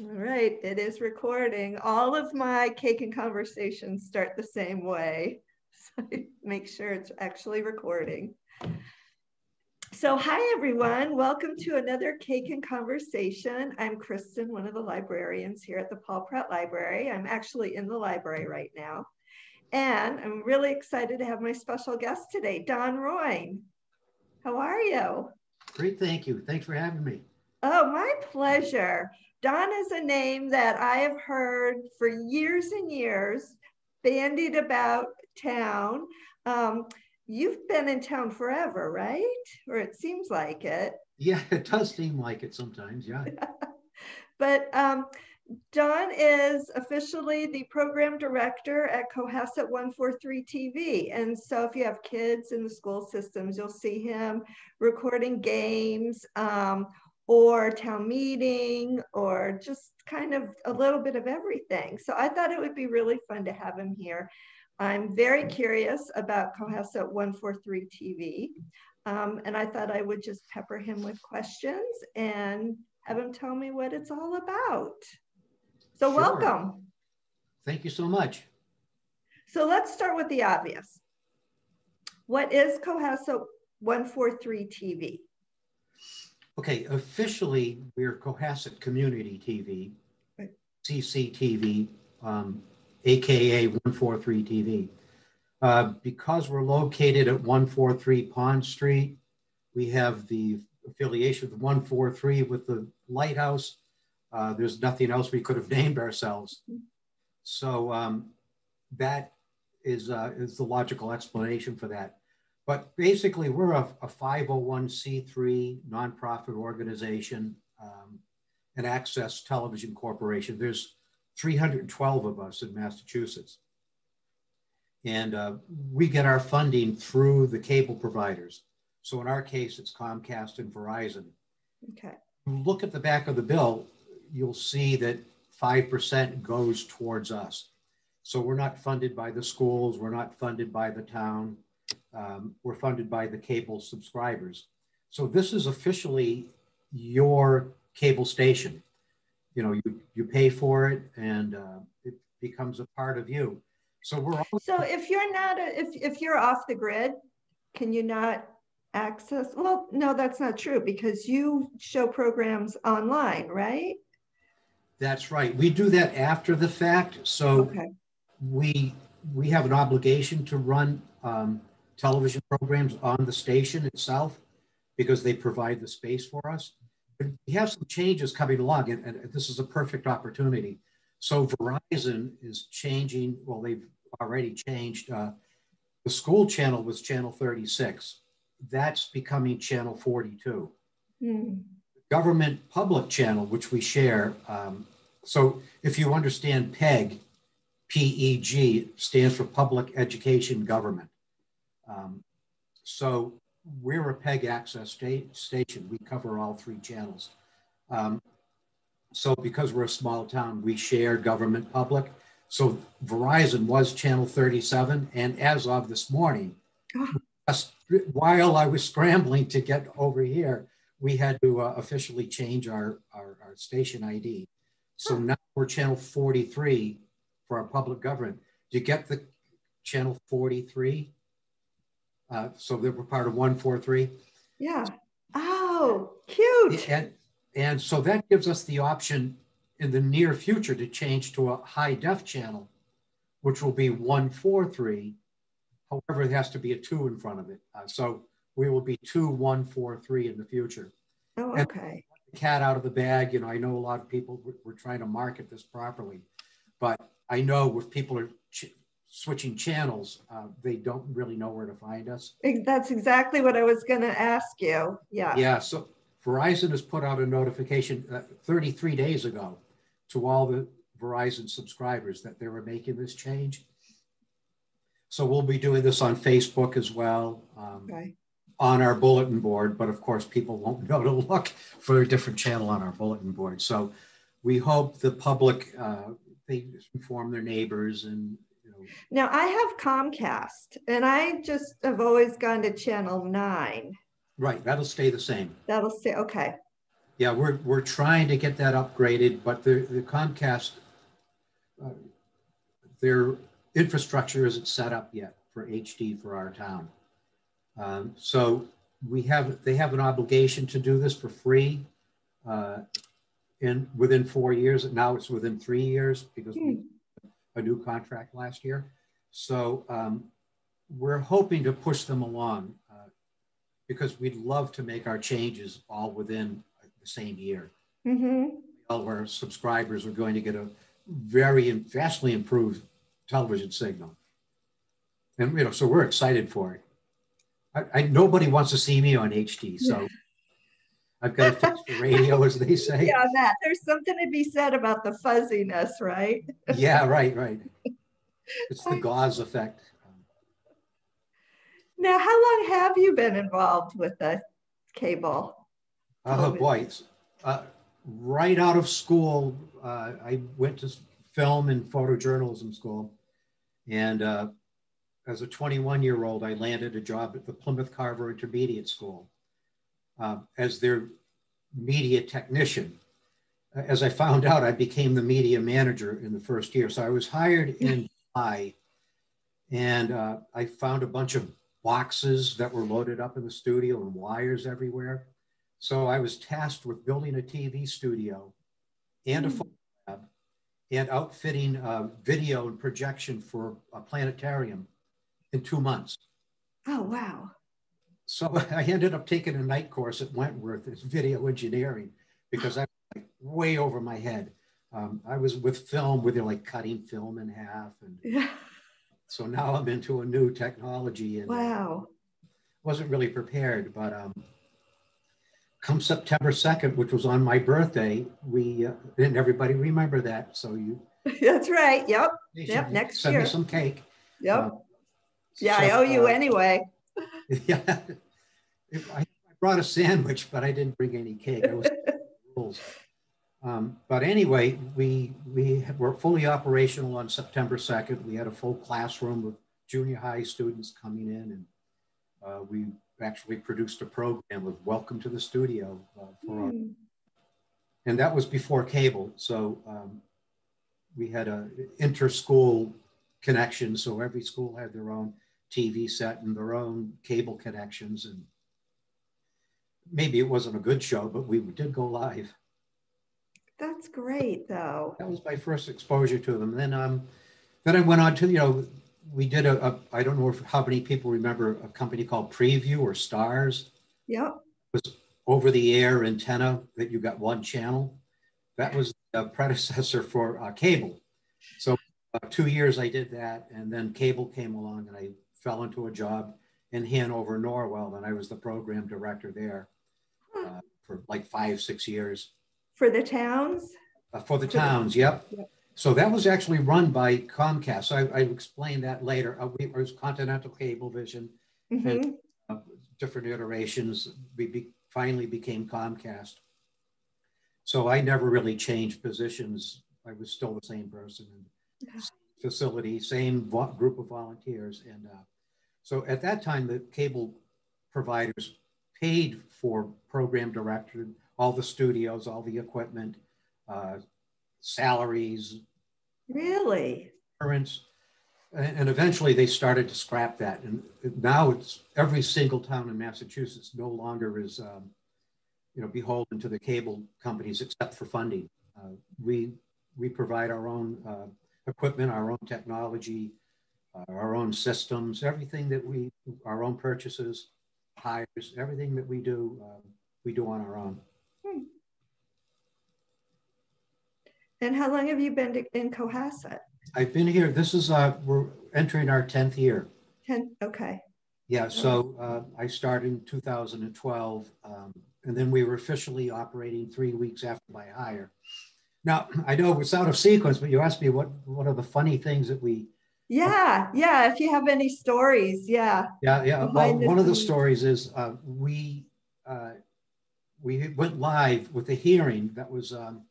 All right, it is recording. All of my cake and conversations start the same way. So make sure it's actually recording. So hi everyone, welcome to another Cake and Conversation. I'm Kristen, one of the librarians here at the Paul Pratt Library. I'm actually in the library right now. And I'm really excited to have my special guest today, Don Roine. How are you? Great, thank you. Thanks for having me. Oh, my pleasure. Don is a name that I have heard for years and years, bandied about town. Um, you've been in town forever, right? Or it seems like it. Yeah, it does seem like it sometimes, yeah. but um, Don is officially the program director at Cohasset 143 TV. And so if you have kids in the school systems, you'll see him recording games um, or town meeting or just kind of a little bit of everything. So I thought it would be really fun to have him here. I'm very curious about Cohasset 143 TV. Um, and I thought I would just pepper him with questions and have him tell me what it's all about. So sure. welcome. Thank you so much. So let's start with the obvious. What is Cohasset 143 TV? Okay, officially, we're Cohasset Community TV, right. CCTV, um, AKA 143 TV. Uh, because we're located at 143 Pond Street, we have the affiliation of 143 with the lighthouse. Uh, there's nothing else we could have named ourselves. So um, that is, uh, is the logical explanation for that. But basically, we're a, a 501c3 nonprofit organization, um, an access television corporation. There's 312 of us in Massachusetts. And uh, we get our funding through the cable providers. So in our case, it's Comcast and Verizon. Okay. Look at the back of the bill, you'll see that 5% goes towards us. So we're not funded by the schools, we're not funded by the town um, were funded by the cable subscribers. So this is officially your cable station. You know, you, you pay for it and uh, it becomes a part of you. So we're all- So if you're not, a, if, if you're off the grid, can you not access? Well, no, that's not true because you show programs online, right? That's right. We do that after the fact. So okay. we we have an obligation to run um, television programs on the station itself because they provide the space for us. But we have some changes coming along, and, and this is a perfect opportunity. So Verizon is changing, well, they've already changed. Uh, the school channel was channel 36. That's becoming channel 42. Mm. Government public channel, which we share. Um, so if you understand PEG, PEG stands for Public Education Government. Um, so we're a PEG access sta station. We cover all three channels. Um, so because we're a small town, we share government public. So Verizon was channel 37. And as of this morning, just while I was scrambling to get over here, we had to uh, officially change our, our, our, station ID. So now we're channel 43 for our public government. Do you get the channel 43? Uh, so they were part of 143. Yeah. Oh, cute. And, and so that gives us the option in the near future to change to a high def channel, which will be 143. However, it has to be a two in front of it. Uh, so we will be 2143 in the future. Oh, okay. Cat out of the bag. You know, I know a lot of people were trying to market this properly, but I know if people are switching channels, uh, they don't really know where to find us. That's exactly what I was going to ask you. Yeah. Yeah. So Verizon has put out a notification uh, 33 days ago to all the Verizon subscribers that they were making this change. So we'll be doing this on Facebook as well. Um, okay. On our bulletin board, but of course, people won't know to look for a different channel on our bulletin board. So we hope the public uh, they inform their neighbors and now I have Comcast and I just have always gone to channel nine. Right, that'll stay the same. That'll stay, okay. Yeah, we're, we're trying to get that upgraded, but the, the Comcast, uh, their infrastructure isn't set up yet for HD for our town. Um, so we have, they have an obligation to do this for free uh, in within four years. Now it's within three years because we hmm. A new contract last year. So um, we're hoping to push them along uh, because we'd love to make our changes all within the same year. Mm-hmm. All our subscribers are going to get a very vastly improved television signal. And you know, so we're excited for it. I, I nobody wants to see me on HD, so I've got to fix the radio, as they say. Yeah, that there's something to be said about the fuzziness, right? yeah, right, right. It's the gauze effect. Now, how long have you been involved with the cable? Oh boy, uh, right out of school, uh, I went to film and photojournalism school, and uh, as a 21 year old, I landed a job at the Plymouth Carver Intermediate School uh, as their media technician. As I found out, I became the media manager in the first year. So I was hired in July and uh, I found a bunch of boxes that were loaded up in the studio and wires everywhere. So I was tasked with building a TV studio and a photo lab and outfitting uh, video and projection for a planetarium in two months. Oh, wow. So I ended up taking a night course at Wentworth as video engineering because I was like way over my head. Um, I was with film, with you know, like cutting film in half, and yeah. so now I'm into a new technology. And wow, wasn't really prepared, but um, come September second, which was on my birthday, we uh, didn't everybody remember that. So you. That's right. Yep. Yep. Next send year. me some cake. Yep. Uh, yeah, so, I owe you uh, anyway. yeah. I brought a sandwich, but I didn't bring any cake. I was rules. Um, but anyway, we we were fully operational on September 2nd. We had a full classroom of junior high students coming in, and uh, we actually produced a program of "Welcome to the Studio" uh, for mm. our, and that was before cable. So um, we had a inter-school connection, so every school had their own TV set and their own cable connections. And maybe it wasn't a good show, but we did go live. That's great, though. That was my first exposure to them. Then, um, then I went on to you know, we did a, a I don't know if, how many people remember a company called Preview or Stars. Yep. It was over the air antenna that you got one channel. That was a predecessor for uh, cable. So uh, two years I did that, and then cable came along, and I fell into a job in Hanover, Norwell, and I was the program director there uh, for like five, six years. For the towns? Uh, for the towns, yep. yep. So that was actually run by Comcast. So I, I explain that later. Uh, we, it was Continental Cablevision mm-hmm. and uh, different iterations. We be, finally became Comcast. So I never really changed positions. I was still the same person. And, facility, same group of volunteers. And uh, so at that time, the cable providers paid for program director, all the studios, all the equipment, uh, salaries. Really? Parents. And eventually they started to scrap that. And now it's every single town in Massachusetts no longer is, um, you know, beholden to the cable companies except for funding. Uh, we, we provide our own uh, equipment, our own technology, uh, our own systems, everything that we, our own purchases, hires, everything that we do, um, we do on our own. Hmm. And how long have you been to, in Cohasset? I've been here. This is uh, we're entering our tenth year. Ten. Okay. Yeah. So uh, I started in 2012, um, and then we were officially operating three weeks after my hire. Now, I know it's out of sequence, but you asked me what what are the funny things that we. Yeah, yeah. If you have any stories, yeah. Yeah, yeah. Well, one of the stories is uh, we uh, we went live with a hearing that was. Um,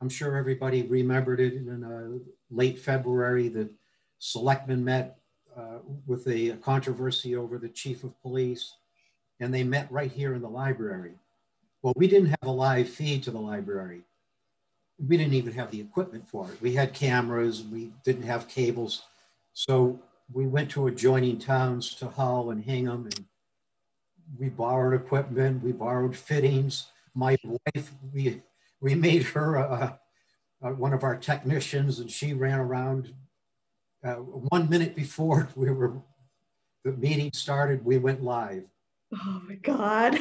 I'm sure everybody remembered it in uh, late February. The selectmen met uh, with a controversy over the chief of police, and they met right here in the library. Well, we didn't have a live feed to the library. We didn't even have the equipment for it. We had cameras, we didn't have cables. So we went to adjoining towns to Hull and Hingham and we borrowed equipment, we borrowed fittings. My wife, we, we made her a, a, one of our technicians and she ran around uh, one minute before we were, the meeting started, we went live. Oh my God.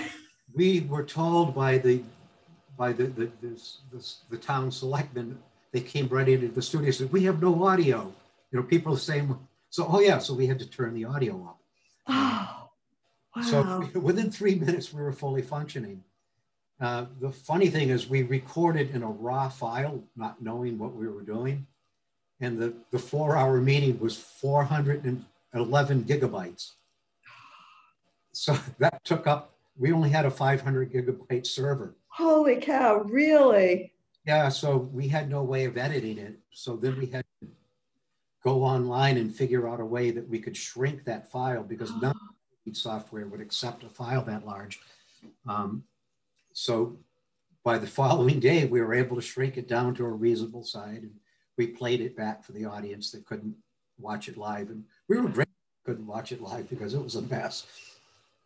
We were told by the, by the, the, this, this, the town selectmen, they came right into the studio, said, we have no audio. You know, people are saying, so, oh yeah, so we had to turn the audio up. Oh, wow. So within three minutes, we were fully functioning. Uh, the funny thing is we recorded in a raw file, not knowing what we were doing. And the, the four hour meeting was 411 gigabytes. So that took up, we only had a 500 gigabyte server. Holy cow, really? Yeah, so we had no way of editing it. So then we had to go online and figure out a way that we could shrink that file because none of the software would accept a file that large. Um, so by the following day, we were able to shrink it down to a reasonable size. And we played it back for the audience that couldn't watch it live. And we were great, couldn't watch it live because it was a mess.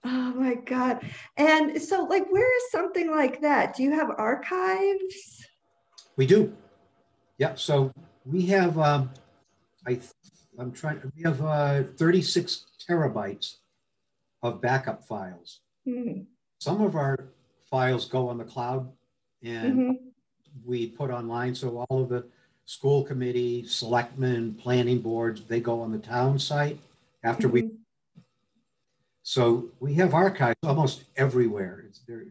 Oh my God. And so, like, where is something like that? Do you have archives? We do. Yeah. So we have, um, I, I'm trying, we have uh, 36 terabytes of backup files. Hmm. Some of our files go on the cloud and mm-hmm. we put online. So all of the school committee, selectmen, planning boards, they go on the town site after mm-hmm. we. So we have archives almost everywhere. It's, they're,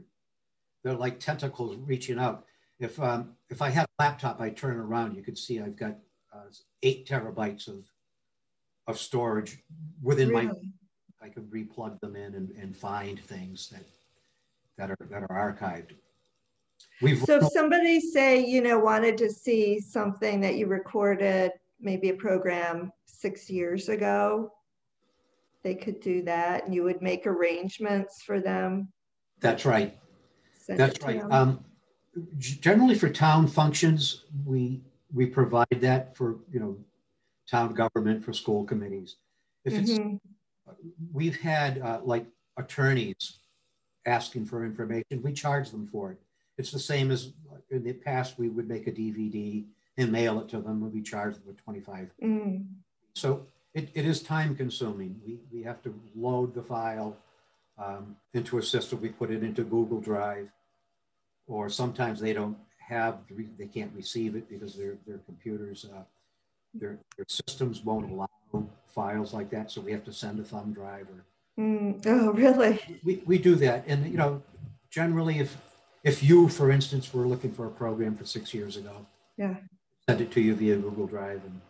they're like tentacles reaching out. If, um, if I had a laptop, I turn it around, you can see I've got uh, eight terabytes of, of storage within really? my, I can replug them in and, and find things that that are that are archived. We've so if somebody say you know wanted to see something that you recorded, maybe a program six years ago, they could do that, and you would make arrangements for them. That's right. That's right. Um, generally, for town functions, we we provide that for you know town government for school committees. If it's mm-hmm. we've had uh, like attorneys asking for information, we charge them for it. It's the same as in the past, we would make a DVD and mail it to them, and we charge them with 25. Mm. So it, it is time consuming. We, we have to load the file um, into a system. We put it into Google Drive, or sometimes they don't have, they can't receive it because their, their computers, uh, their, their systems won't allow files like that. So we have to send a thumb drive or Mm, oh, really? We, we do that. And, you know, generally, if if you, for instance, were looking for a program for six years ago, yeah, send it to you via Google Drive and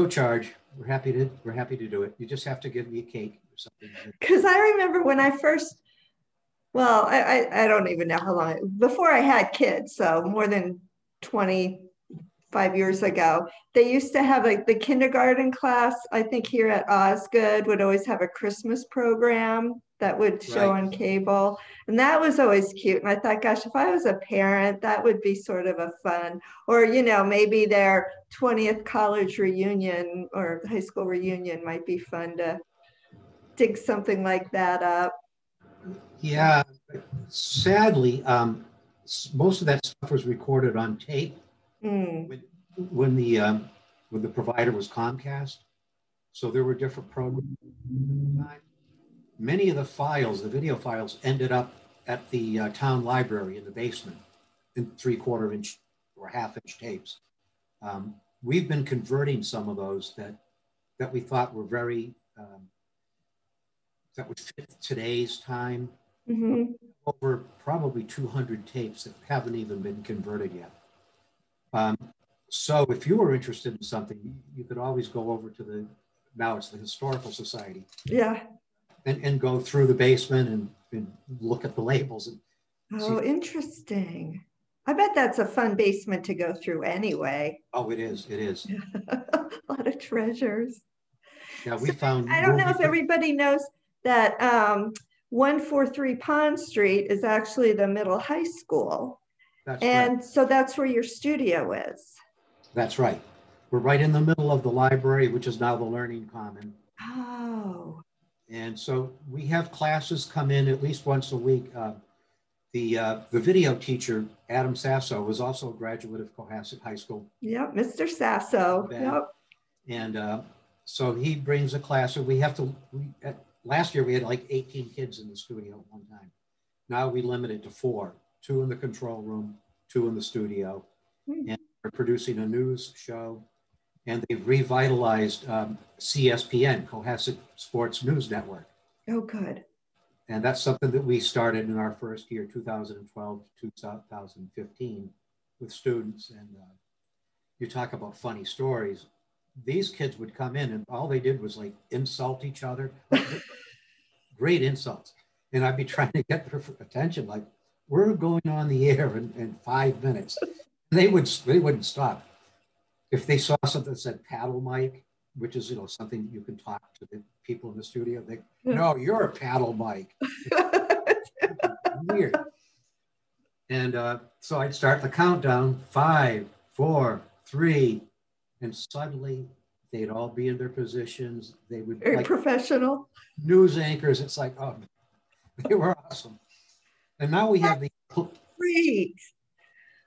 no charge. We're happy to we're happy to do it. You just have to give me a cake or something. Because I remember when I first, well, I, I I don't even know how long before I had kids, so more than twenty five years ago. They used to have like the kindergarten class, I think here at Osgood would always have a Christmas program that would show right. on cable. And that was always cute. And I thought, gosh, if I was a parent, that would be sort of a fun, or, you know, maybe their 20th college reunion or high school reunion might be fun to dig something like that up. Yeah, sadly, um, most of that stuff was recorded on tape Mm. When, when, the um, when the provider was Comcast, so there were different programs. Many of the files, the video files, ended up at the uh, town library in the basement in three quarter inch or half inch tapes. Um, we've been converting some of those that that we thought were very um, that would fit today's time. Mm-hmm. Over probably 200 tapes that haven't even been converted yet. Um, so if you were interested in something, you could always go over to the, now it's the Historical Society. Yeah. And, and go through the basement and, and look at the labels. And oh, see. interesting. I bet that's a fun basement to go through anyway. Oh, it is. It is. a lot of treasures. Yeah, we so found. I don't know if everybody knows that um, 143 Pond Street is actually the middle high school. That's and right. so that's where your studio is. That's right. We're right in the middle of the library, which is now the Learning Common. Oh. And so we have classes come in at least once a week. Uh, the, uh, the video teacher, Adam Sasso, was also a graduate of Cohasset High School. Yep, Mr. Sasso. Yep. And uh, so he brings a class. So we have to, we, at, last year we had like 18 kids in the studio at one time. Now we limit it to four, two in the control room, two in the studio. Hmm. And we're producing a news show and they've revitalized um, CSPN, Cohasset Sports News Network. Oh, good. And that's something that we started in our first year, 2012 to 2015, with students. And uh, you talk about funny stories. These kids would come in, and all they did was like insult each other. Great insults. And I'd be trying to get their attention, like, we're going on the air in, in five minutes. They would they wouldn't stop if they saw something that said paddle mic, which is you know something you can talk to the people in the studio, they no, you're a paddle mic. Weird. And uh, so I'd start the countdown: five, four, three, and suddenly they'd all be in their positions. They would very like, professional news anchors. It's like oh, they were awesome. And now we have the great.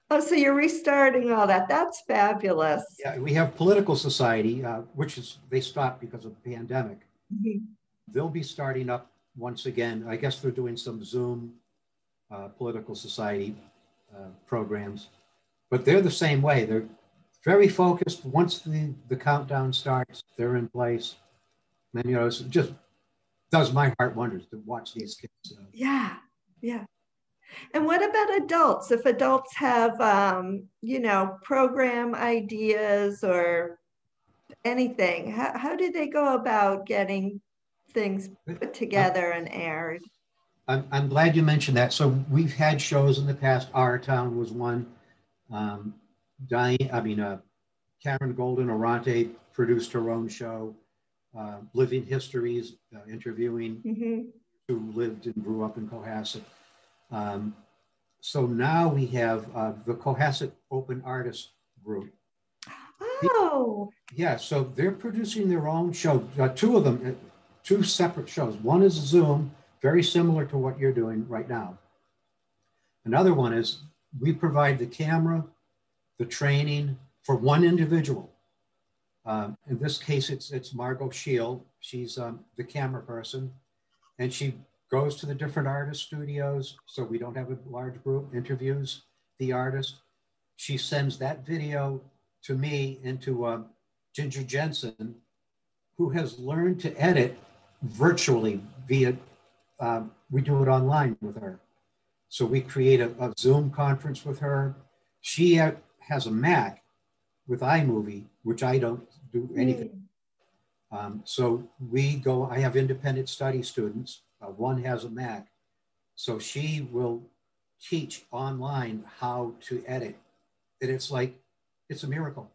Oh, so you're restarting all that. That's fabulous. Yeah, we have Political Society, uh, which is they stopped because of the pandemic. Mm-hmm. They'll be starting up once again. I guess they're doing some Zoom uh, Political Society uh, programs, but they're the same way. They're very focused. Once the, the countdown starts, they're in place. And you know, it just does my heart wonders to watch these kids. Uh, yeah, yeah. And what about adults? If adults have, um, you know, program ideas or anything, how, how do they go about getting things put together and aired? I'm, I'm glad you mentioned that. So we've had shows in the past. Our Town was one. Um, Diane, I mean, uh, Karen Golden Arante produced her own show, uh, Living Histories, uh, interviewing mm-hmm. who lived and grew up in Cohasset. Um, so now we have uh, the Cohasset Open Artist Group. Oh. Yeah, so they're producing their own show. Uh, two of them, uh, two separate shows. One is Zoom, very similar to what you're doing right now. Another one is we provide the camera, the training for one individual. Um, in this case, it's, it's Margot Shield. She's um, the camera person, and she goes to the different artist studios, so we don't have a large group, interviews the artist. She sends that video to me and to uh, Ginger Jensen, who has learned to edit virtually via, um, we do it online with her. So we create a, a Zoom conference with her. She ha has a Mac with iMovie, which I don't do anything. Mm. Um, so we go, I have independent study students uh, one has a Mac. So she will teach online how to edit. And it's like, it's a miracle.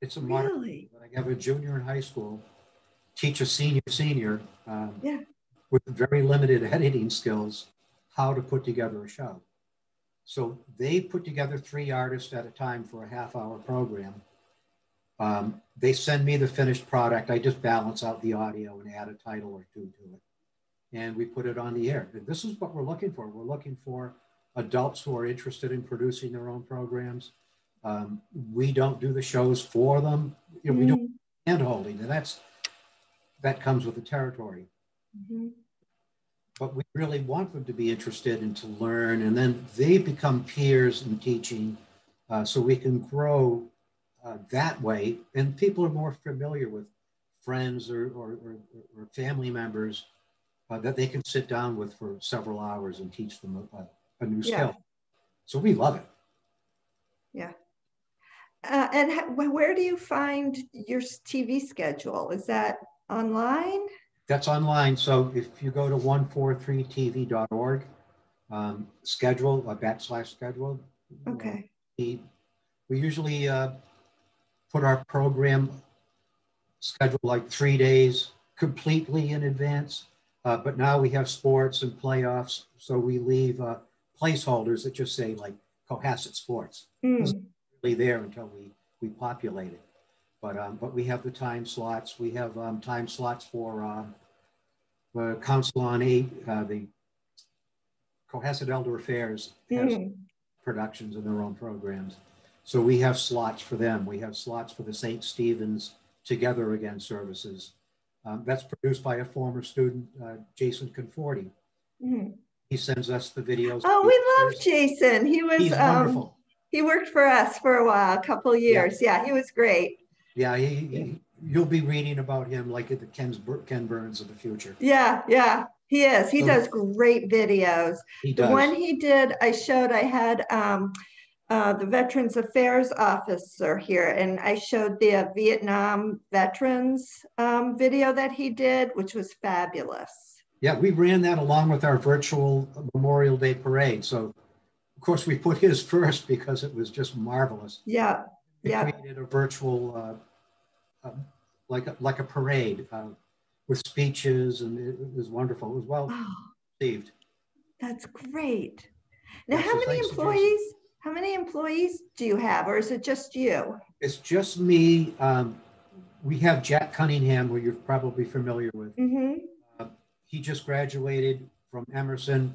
It's a miracle. Really? I have a junior in high school teach a senior senior um, yeah. with very limited editing skills how to put together a show. So they put together three artists at a time for a half hour program. Um, they send me the finished product. I just balance out the audio and add a title or two to it and we put it on the air. And this is what we're looking for. We're looking for adults who are interested in producing their own programs. Um, we don't do the shows for them. You know, mm-hmm. We do mm-hmm. hand holding, and that's that comes with the territory. Mm-hmm. But we really want them to be interested and to learn, and then they become peers in teaching, uh, so we can grow uh, that way. And people are more familiar with friends or, or, or, or family members uh, that they can sit down with for several hours and teach them a, a new skill. Yeah. So we love it. Yeah. Uh, and where do you find your TV schedule? Is that online? That's online. So if you go to 143tv.org, um, schedule, a backslash schedule. Okay. We, we usually uh, put our program schedule like three days completely in advance Uh, but now we have sports and playoffs, so we leave uh, placeholders that just say like Cohasset Sports. Mm. It's really there until we we populate it. But um, but we have the time slots. We have um, time slots for um, the Council on Aging, uh, the Cohasset Elder Affairs has mm. productions in their own programs. So we have slots for them. We have slots for the St. Stephen's Together Again services. Um, that's produced by a former student, uh, Jason Conforti. Mm. He sends us the videos. Oh, we love Jason. He was He's um, wonderful. He worked for us for a while, a couple years. Yeah, yeah he was great. Yeah, he, he, you'll be reading about him like at the Ken's, Ken Burns of the future. Yeah, yeah, he is. He so, does great videos. He does. The one he did, I showed. I had um, uh, the Veterans Affairs officer here, and I showed the uh, Vietnam veterans um, video that he did, which was fabulous. Yeah, we ran that along with our virtual Memorial Day parade. So, of course, we put his first because it was just marvelous. Yeah, we yeah. created a virtual, uh, uh, like a, like a parade uh, with speeches, and it, it, was wonderful. It was well oh, received. That's great. Now, how many employees? How many employees do you have, or is it just you? It's just me. Um, we have Jack Cunningham, who you're probably familiar with. Mm-hmm. Uh, he just graduated from Emerson,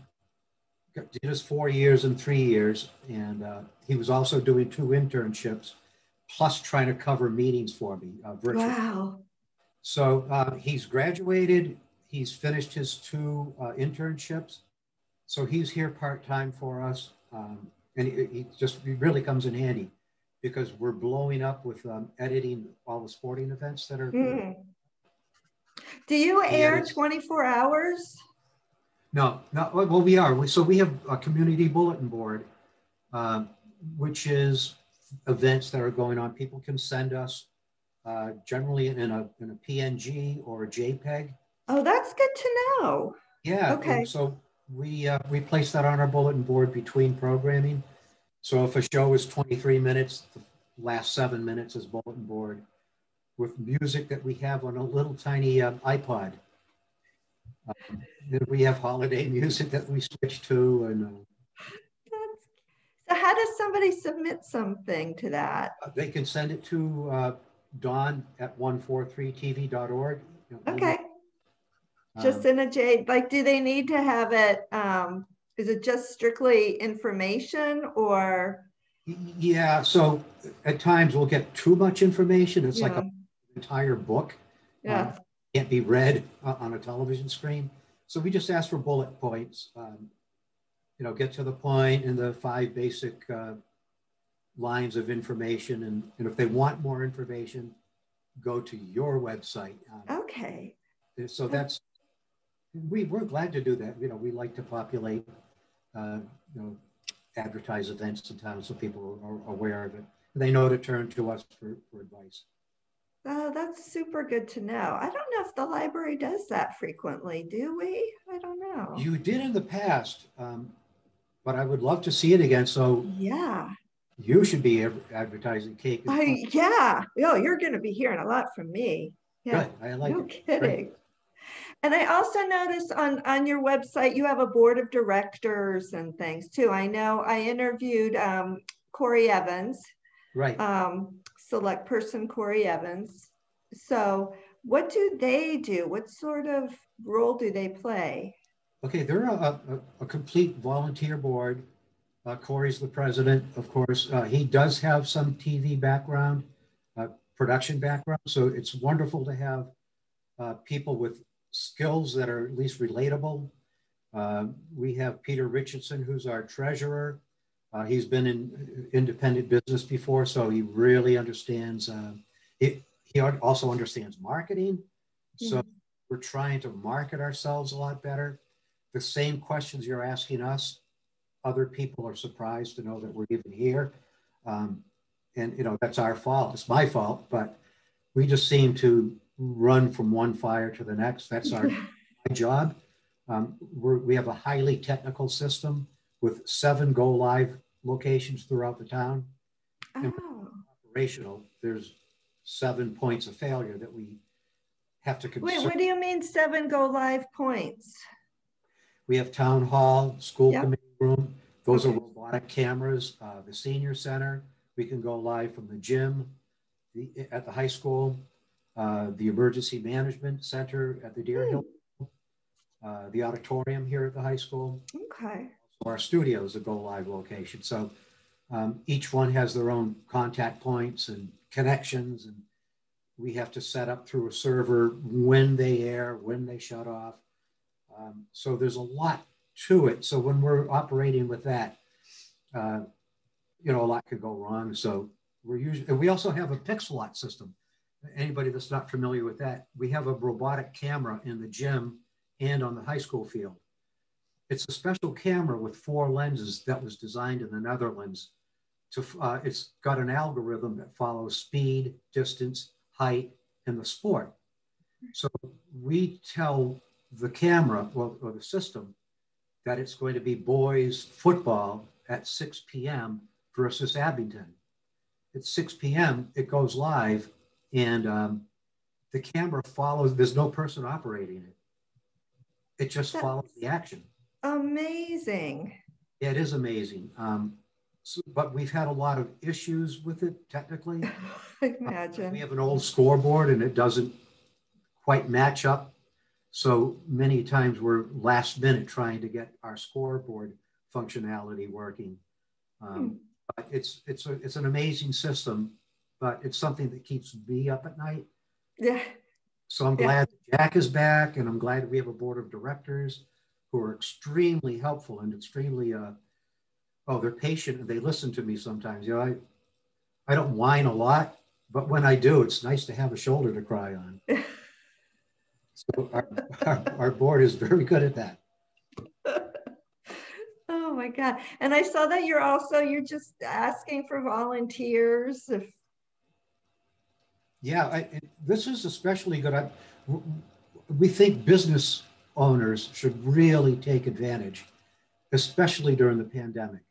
did his four years and three years, and uh, he was also doing two internships, plus trying to cover meetings for me uh, virtually. Wow. So uh, he's graduated. He's finished his two uh, internships. So he's here part time for us. Um, and it, he, just really comes in handy because we're blowing up with um, editing all the sporting events that are. Mm. Do you air 24 hours? No, no. Well, we are. We, So we have a community bulletin board, uh, which is events that are going on. People can send us uh, generally in a, in a PNG or a JPEG. Oh, that's good to know. Yeah. Okay. So we uh, we place that on our bulletin board between programming. So if a show is 23 minutes, the last seven minutes is bulletin board with music that we have on a little tiny uh, iPod. Um, we have holiday music that we switch to, and uh, so how does somebody submit something to that? Uh, they can send it to uh, Don at 143tv.org. Okay. Just um, in a like, do they need to have it? Um, is it just strictly information or? Yeah, so at times we'll get too much information. It's yeah. like an entire book. Yeah. Um, can't be read on a television screen. So we just ask for bullet points. Um, you know, get to the point and the five basic uh, lines of information. And, and if they want more information, go to your website. Um, okay. So that's we we're glad to do that. You know, we like to populate, uh, you know, advertise events in town so people are, aware of it. They know to turn to us for, for advice. Oh, that's super good to know. I don't know if the library does that frequently. Do we? I don't know. You did in the past, um, but I would love to see it again. So yeah, you should be advertising cake. I, yeah. Oh, you're going to be hearing a lot from me. Yeah. Good. I like no it. kidding. Great. And I also noticed on, on your website, you have a board of directors and things too. I know I interviewed um, Corey Evans. Right. Um, select person Corey Evans. So what do they do? What sort of role do they play? Okay, they're a, a, a complete volunteer board. Uh, Corey's the president, of course. Uh, he does have some TV background, uh, production background. So it's wonderful to have uh, people with skills that are at least relatable. Uh, we have Peter Richardson, who's our treasurer. Uh, he's been in independent business before, so he really understands. Uh, it, he also understands marketing. So mm-hmm. we're trying to market ourselves a lot better. The same questions you're asking us, other people are surprised to know that we're even here. Um, and, you know, that's our fault. It's my fault, but we just seem to run from one fire to the next. That's our job. Um, we have a highly technical system with seven go live locations throughout the town. Oh. operational, there's seven points of failure that we have to consider. Wait, what do you mean seven go live points? We have town hall, school yep. committee room. Those okay. are robotic cameras. Uh, the senior center, we can go live from the gym the, at the high school, uh, the emergency management center at the Deer Hill, uh, the auditorium here at the high school. Okay. So our studios, a go live location. So um, each one has their own contact points and connections and we have to set up through a server when they air, when they shut off. Um, so there's a lot to it. So when we're operating with that, uh, you know, a lot could go wrong. So we're usually, we also have a Pixellot system. Anybody that's not familiar with that, we have a robotic camera in the gym and on the high school field. It's a special camera with four lenses that was designed in the Netherlands. To, uh, it's got an algorithm that follows speed, distance, height, and the sport. So we tell the camera or, or the system that it's going to be boys football at 6 p.m. versus Abington. At 6 p.m., it goes live and um, the camera follows, there's no person operating it. It just That's follows the action. Amazing. Yeah, it is amazing. Um, so, but we've had a lot of issues with it technically. I imagine. Uh, we have an old scoreboard and it doesn't quite match up. So many times we're last minute trying to get our scoreboard functionality working. Um, hmm. But it's it's a, it's an amazing system, but it's something that keeps me up at night. Yeah. So I'm glad yeah. Jack is back, and I'm glad we have a board of directors who are extremely helpful and extremely uh, oh they're patient and they listen to me sometimes. You know, I I don't whine a lot, but when I do, it's nice to have a shoulder to cry on. so our, our, our board is very good at that. Oh my God. And I saw that you're also, you're just asking for volunteers. If... Yeah, I, this is especially good. I, we think business owners should really take advantage, especially during the pandemic.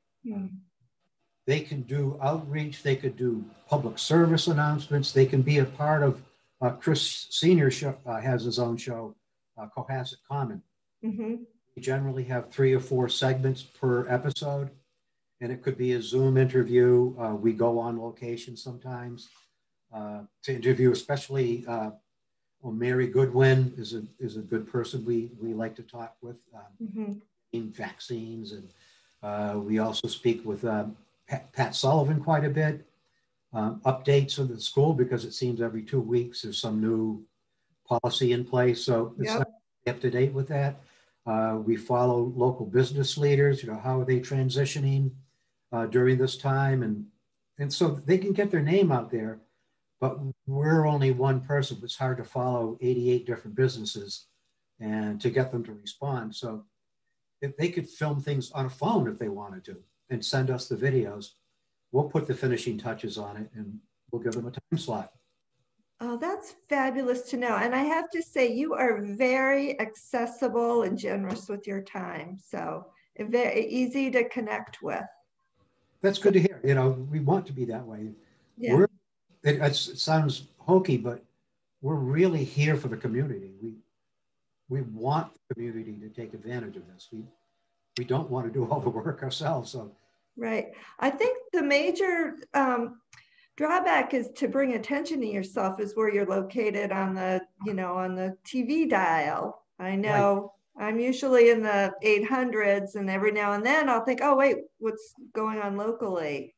They can do outreach, they could do public service announcements, they can be a part of, uh, Chris Senior show, uh, has his own show, uh, Cohasset Common. Mm-hmm. We generally have three or four segments per episode, and it could be a Zoom interview. Uh, we go on location sometimes to interview, especially. Uh, well, Mary Goodwin is a is a good person we we like to talk with. Um, mm-hmm. Vaccines, and uh, we also speak with um, Pat, Pat, Sullivan quite a bit. Um, updates of the school because it seems every two weeks there's some new policy in place, so it's yep. up to date with that. Uh, we follow local business leaders, you know, how are they transitioning uh, during this time? And, and so they can get their name out there, but we're only one person. It's hard to follow 88 different businesses and to get them to respond. So if they could film things on a phone if they wanted to and send us the videos, we'll put the finishing touches on it and we'll give them a time slot. Oh, that's fabulous to know. And I have to say, you are very accessible and generous with your time. So eh, very easy to connect with. That's good to hear. You know, we want to be that way. Yeah. We're, it, it sounds hokey, but we're really here for the community. We we want the community to take advantage of this. We we don't want to do all the work ourselves. So right. I think the major um, drawback is to bring attention to yourself is where you're located on the you know on the tv dial i know right. i'm usually in the 800s and every now and then i'll think oh wait what's going on locally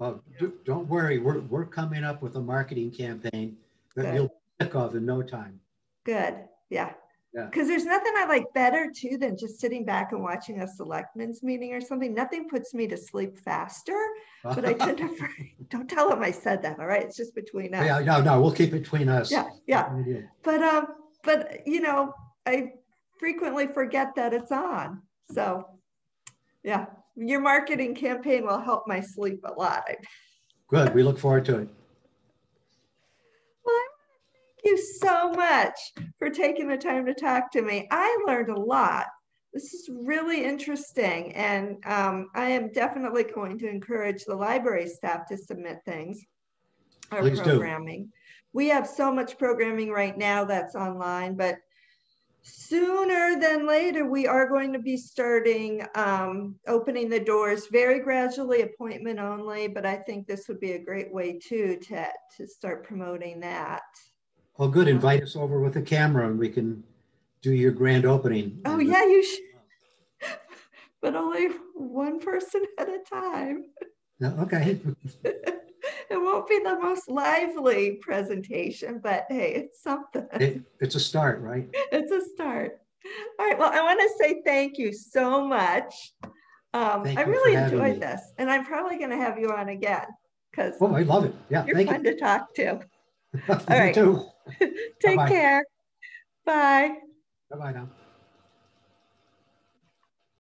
well don't worry we're, we're coming up with a marketing campaign that good. you'll pick of in no time good yeah because there's nothing I like better too than just sitting back and watching a selectmen's meeting or something. Nothing puts me to sleep faster, but I tend to don't tell them I said that. All right, it's just between us. Yeah, no, no, we'll keep it between us. Yeah, yeah. But um, but you know, I frequently forget that it's on. So, yeah, your marketing campaign will help my sleep a lot. Good. We look forward to it Well, Thank you so much for taking the time to talk to me. I learned a lot. This is really interesting, and um, I am definitely going to encourage the library staff to submit things. our Please programming. Do. We have so much programming right now that's online, but sooner than later, we are going to be starting um, opening the doors very gradually, appointment only. But I think this would be a great way too to, to start promoting that. Well, good. Invite us over with a camera and we can do your grand opening. Oh, yeah, you should. but only one person at a time. Okay. it won't be the most lively presentation, but hey, it's something. It, it's a start, right? It's a start. All right. Well, I want to say thank you so much. Um, I really enjoyed this, and I'm probably going to have you on again because. Oh, I love it. Yeah, you're fun you. to talk to. All right. Take Bye -bye. care. Bye. Bye bye now.